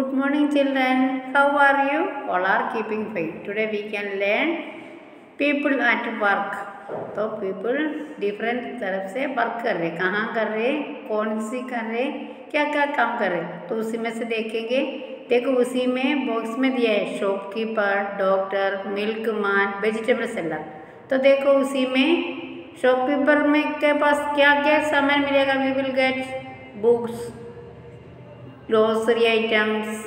Good morning, children. How are you? All are keeping fine. Today we can learn people at work. तो people different तरफ़ से work कर रहे कहाँ कर रहे कौन सी कर रहे क्या क्या काम कर रहे तो उसी में से देखेंगे देखो उसी में बॉक्स में दिया है shopkeeper doctor milkman vegetable seller तो देखो उसी में शॉपकीपर में के पास क्या क्या सामान मिलेगा we will get books grocery items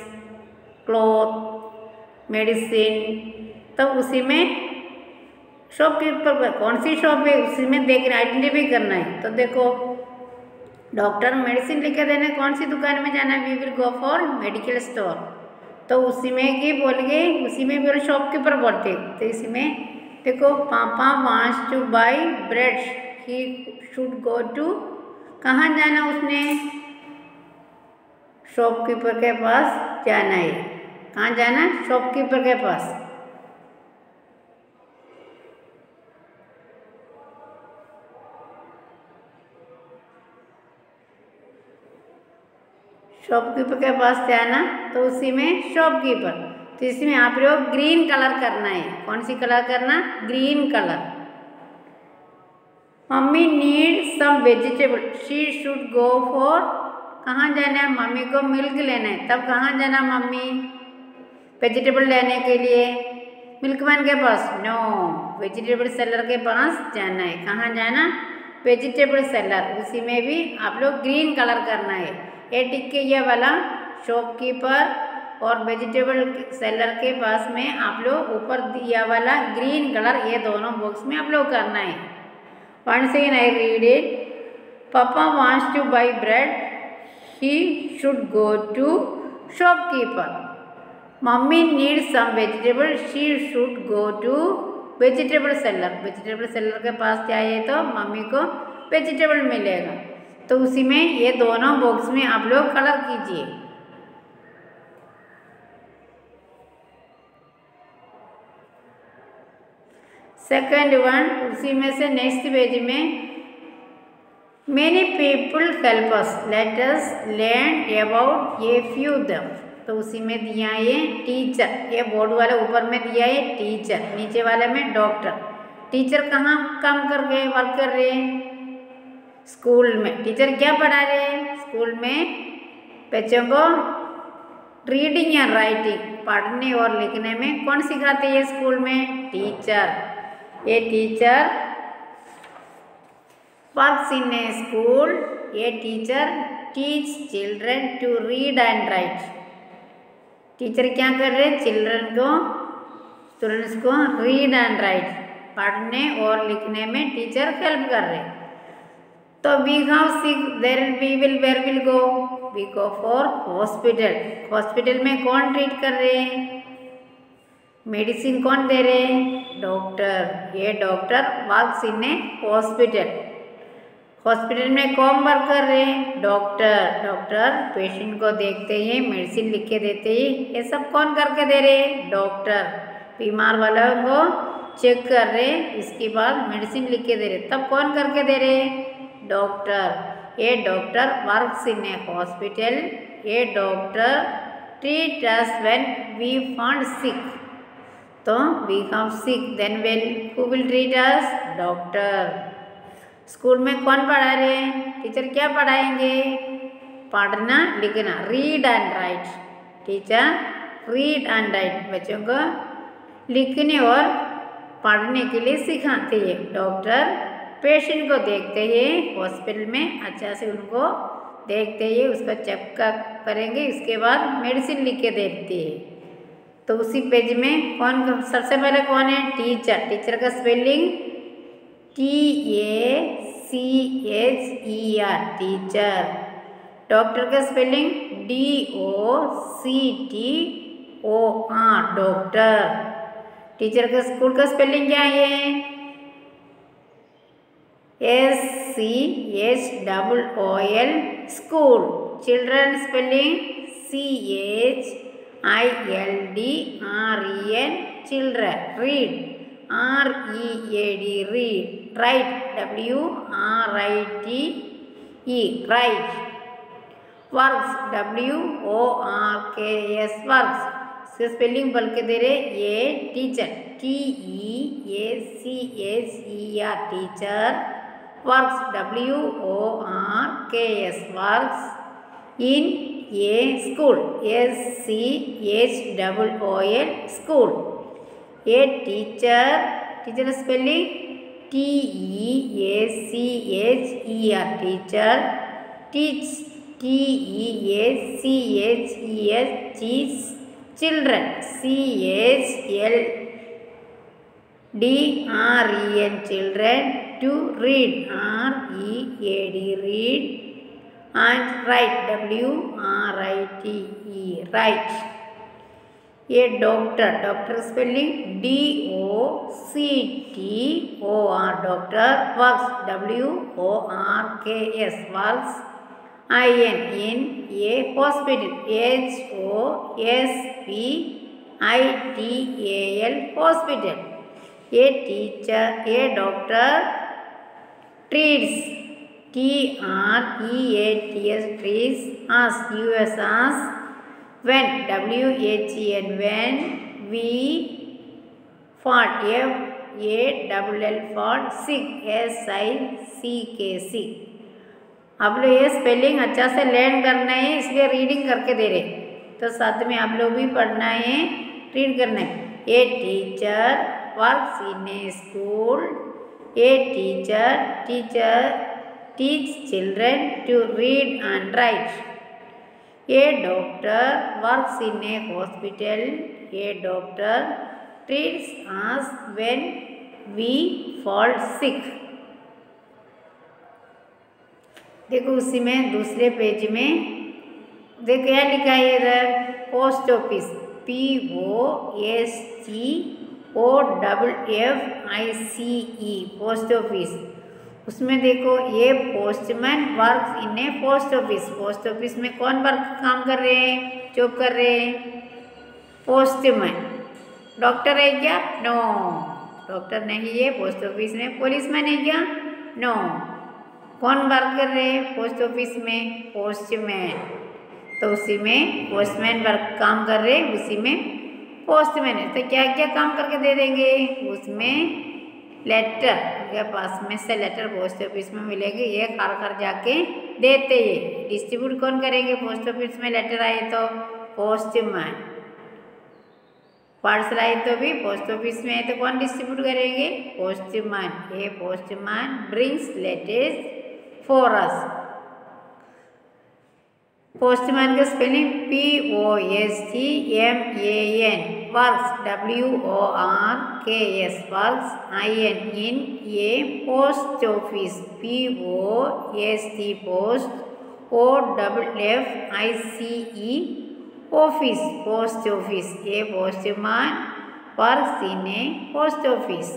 cloth medicine तो उसी में शॉपकीपर पर कौन सी शॉप है उसी में देख आइडेंटिफाई करना है। तो देखो डॉक्टर मेडिसिन लिख के देना कौन सी दुकान में जाना है we will go for medical store तो उसी में की बोल गए, उसी में भी शॉपकीपर बोलते तो इसी में देखो, पापा wants to buy bread he should go to कहाँ जाना उसने? शॉपकीपर के पास जाना है। कहाँ जाना? शॉपकीपर के पास। शॉपकीपर के पास जाना तो उसी में शॉपकीपर तो इसमें आप लोग ग्रीन कलर करना है। कौन सी कलर करना? Green colour mummy need some vegetable she should go for कहाँ जाना है? मम्मी को मिल्क लेना है। तब कहाँ जाना मम्मी? वेजिटेबल लेने के लिए। मिल्कमैन के पास? नो वेजिटेबल सेलर के पास जाना है। कहाँ जाना? वेजिटेबल सेलर उसी में भी आप लोग ग्रीन कलर करना है। ये टिक्के, ये वाला शॉपकीपर और वेजिटेबल सेलर के पास में आप लोग ऊपर दिया वाला ग्रीन कलर ये दोनों बॉक्स में आप लोग करना है। One second I read it पापा wants to buy bread he should go to shopkeeper mummy needs some vegetable she should go to vegetable seller vegetable seller के पास जाइए तो मम्मी को वेजिटेबल मिलेगा तो उसी में ये दोनों बॉक्स में आप लोग कलर कीजिए सेकंड वन उसी में से नेक्स्ट पेज में Many people help us. Let us learn about a few them. तो उसी में दिया ये टीचर ये बोर्ड वाले ऊपर में दिया है टीचर नीचे वाले में डॉक्टर टीचर कहाँ काम कर रहे वर्क कर रहे हैं? स्कूल में. टीचर क्या पढ़ा रहे हैं? स्कूल में बच्चों को रीडिंग या राइटिंग पढ़ने और लिखने में कौन सिखाते हैं स्कूल में? टीचर ये teacher works in a school, a teacher teach children to read and write. Teacher क्या कर रहे हैं? चिल्ड्रन को स्टूडेंट्स को रीड एंड राइट पढ़ने और लिखने में टीचर हेल्प कर रहे तो we how sick there we will where will go we go for hospital hospital में कौन ट्रीट कर रहे हैं? मेडिसिन कौन दे रहे हैं? डॉक्टर ये doctor works in a hospital hospital में कौन वर्क कर रहे हैं डॉक्टर डॉक्टर, पेशेंट को देखते ही मेडिसिन लिख के देते ही, ये सब कौन करके दे रहे हैं? डॉक्टर। बीमार वालों को चेक कर रहे, इसके बाद मेडिसिन लिख के दे रहे, तब कौन करके दे रहे डॉक्टर। ये doctor work in a hospital, ये doctor treat us when we find sick. तो we have sick, then when who will treat us? Doctor. School में कौन पढ़ा रहे हैं? टीचर क्या पढ़ाएँगे? पढ़ना, लिखना read and write teacher read and write बच्चों को लिखने और पढ़ने के लिए सिखाते हैं। डॉक्टर पेशेंट को देखते हैं हॉस्पिटल में अच्छा से उनको देखते ही, उसका चेकअप करेंगे इसके बाद मेडिसिन लिख के देते हैं। तो उसी पेज में कौन, सबसे पहले कौन है? टीचर टीचर का spelling T A C H E R teacher doctor का spelling D O C T O R doctor teacher का स्कूल का स्पेलिंग क्या है? S C H double O L school children spelling C H I L D R E N children read R E A D read write W R I T E write works W O R K S works इसका spelling बल के दे रहे ये teacher T E A C H E R teacher works W O R K S works in a school, s c h double o l, school. A teacher teacher spelling T A C H E R teacher teach T A C H E H G children C H L D R E N children to read R E A D read And write, W R I T E write. ये doctor doctor spelling D O C T O R doctor works W O R K S works I N in a hospital H O S P I T L hospital. A teacher a doctor treats T R E A T S treats us, U S, us when, w a g n, when we fart f a double l fart sick s i c k sick आप लोग ये spelling अच्छा से learn करना है, इसलिए reading करके दे रहे तो साथ में आप लोग भी पढ़ना है रीड करना है। A teacher work in a school a teacher teacher teach children to read and write a doctor works in a hospital a doctor treats us when we fall sick देखो, उसी में दूसरे पेज में देखो क्या लिखा है इधर? Post office P O S T O double F I C E post office उसमें देखो, ये postman work in a post office post office में कौन वर्क काम कर रहे हैं? जॉब कर रहे हैं? पोस्टमैन डॉक्टर है क्या? नो डॉक्टर नहीं है पोस्ट ऑफ़िस में पुलिसमैन है क्या? नो कौन वर्क कर रहे हैं? पोस्ट ऑफ़िस में पोस्टमैन तो उसी में पोस्टमैन वर्क काम कर रहे हैं, उसी में पोस्टमैन है। तो क्या क्या काम करके दे देंगे? उसमें लेटर के पास में से लेटर पोस्ट ऑफ़िस में मिलेगी। ये कार कर जाके देते ये। डिस्ट्रीब्यूट कौन करेंगे? पोस्ट ऑफ़िस में लेटर आए तो पोस्टमैन पार्सल आए तो भी पोस्ट ऑफ़िस में है तो कौन डिस्ट्रीब्यूट करेंगे? पोस्टमैन ये postman brings letters for us postman का spelling P O S T M A N works W O R K S works I N in a post office P O S T post O double F I C E office post office a postman works in a post office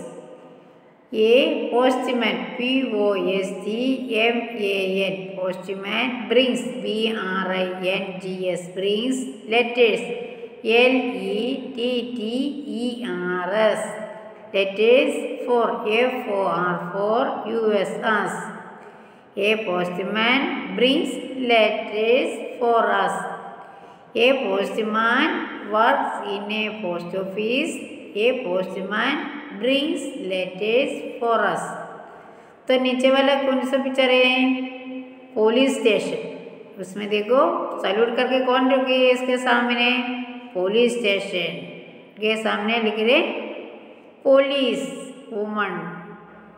a postman P O S T M A N postman brings B R I N G S brings letters F O R for U S S a postman brings letters for us a postman works in a post office a postman brings letters for us तो नीचे वाला कौन सा picture है? Police station उसमें देखो salute करके कौन रुकी है इसके सामने? Police station. के सामने लिख रहे, पुलिस वुमन।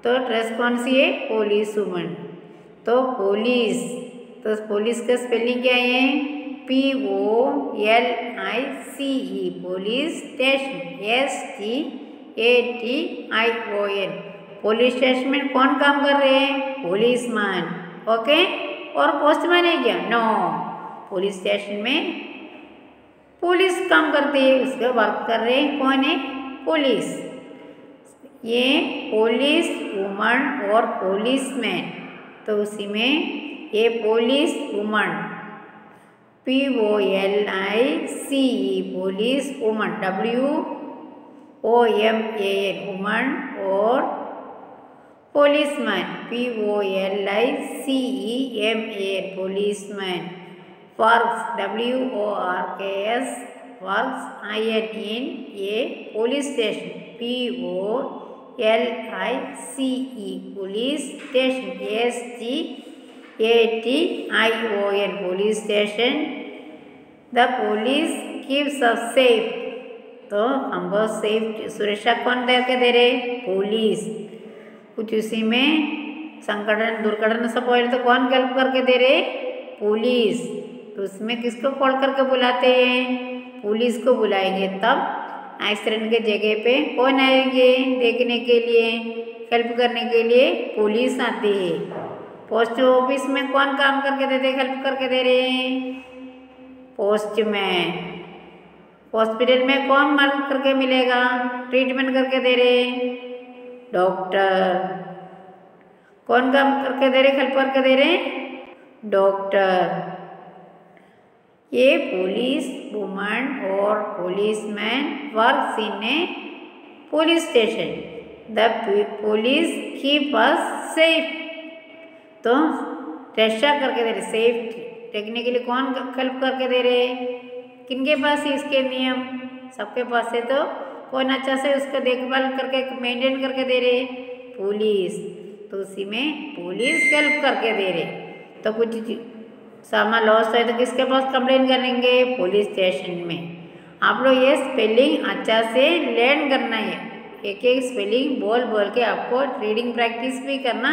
तो ड्रेस कौन सी है? Policewoman. तो पुलिस तो पुलिस का स्पेलिंग क्या है? P O L I C E, police station. S T A T I O N. Police station में कौन काम कर रहे हैं? Policeman okay? और पोस्टमैन है क्या? नो। पुलिस स्टेशन में पुलिस काम करती है, उसका वर्क कर रहे हैं, कौन है? पुलिस। ये पुलिस वुमन और पुलिस मैन। तो उसी में ये policewoman. P O L I C E policewoman. W O M A N, woman और policeman P O L I C E M A N policeman works W O R K S works I N in a police station P O L I C E police station S T A T I O N police station the police keeps us safe तो हमको safe सुरक्षा कौन दे के दे रहे police कुछ उसी में संगठन दुर्घटना सब हो तो कौन हेल्प करके दे रहे पुलिस तो उसमें किसको कॉल करके बुलाते हैं? पुलिस को बुलाएँगे तब एक्सीडेंट के जगह पे कौन आएँगे देखने के लिए, हेल्प करने के लिए पुलिस आती है। पोस्ट ऑफ़िस में कौन काम करके देते, हेल्प करके दे रहे हैं? पोस्ट में। हॉस्पिटल में कौन मदद करके मिलेगा, ट्रीटमेंट करके दे रहे हैं? डॉक्टर। कौन काम करके दे रहे, हेल्प करके दे रहे हैं? डॉक्टर। ये पुलिस वुमन और policeman works in a police station, the police keep us safe तो रक्षा करके दे रहे सेफ़ टेक्निकली कौन हेल्प करके दे रहे किनके पास है इसके नियम? सबके पास है तो कौन अच्छा से उसका देखभाल करके, मेंटेन करके दे रहे पुलिस। तो उसी में पुलिस हेल्प करके दे रहे तो कुछ सामान लॉस है तो किसके पास कंप्लेन करेंगे? पुलिस स्टेशन में। आप लोग ये स्पेलिंग अच्छा से लर्न करना है। एक एक स्पेलिंग बोल बोल के आपको रीडिंग प्रैक्टिस भी करना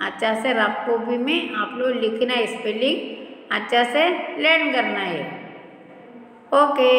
अच्छा से रफ कॉपी में आप लोग लिखना है स्पेलिंग अच्छा से लर्न करना है। ओके